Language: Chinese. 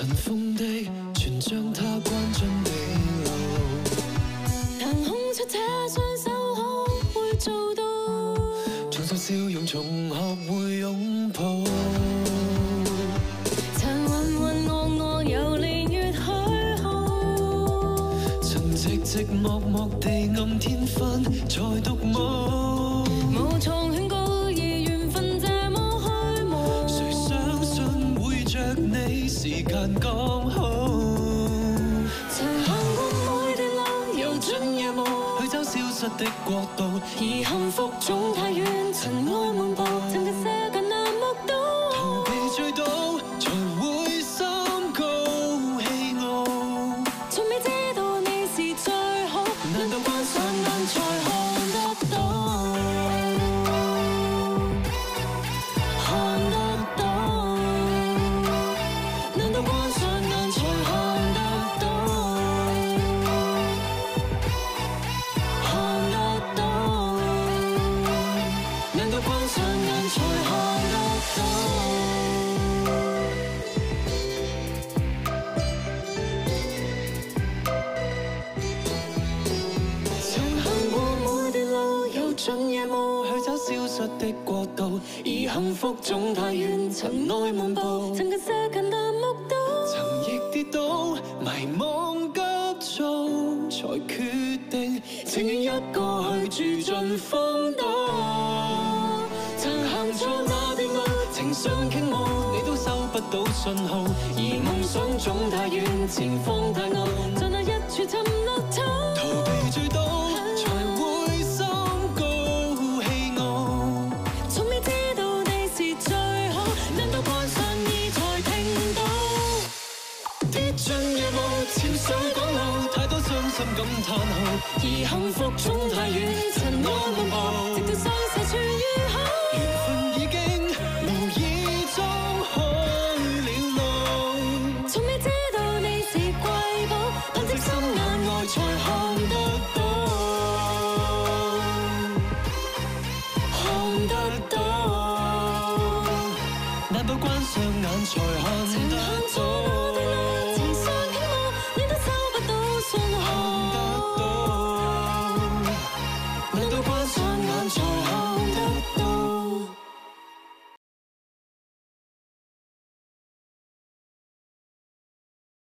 尘封的，全将它关进地牢。凭空出这双手，可会做到？藏在笑容，重学会拥抱。曾浑浑噩噩，由年月虚耗。曾寂寂寞寞地暗天昏，才独舞。你时间刚好，曾行过每段浪，游进夜幕，去找消失的国度，而幸福总太远，尘埃满步，怎敢奢进夜幕去找消失的国度，而幸福总太远，尘埃满布。曾跟沙尘难目睹，曾亦跌倒，迷惘急躁，才决定情愿一个去住进荒岛。曾行错那段路，情相倾慕，你都收不到信号，而梦想总太远，前方太暗，在那一处沉落土。叹号，而幸福总太远，尘埃满目，直到伤势痊愈后，缘分已经无意中开了路。从未知道你是瑰宝，凭藉心眼爱才看得到，看得到，难不关上眼才。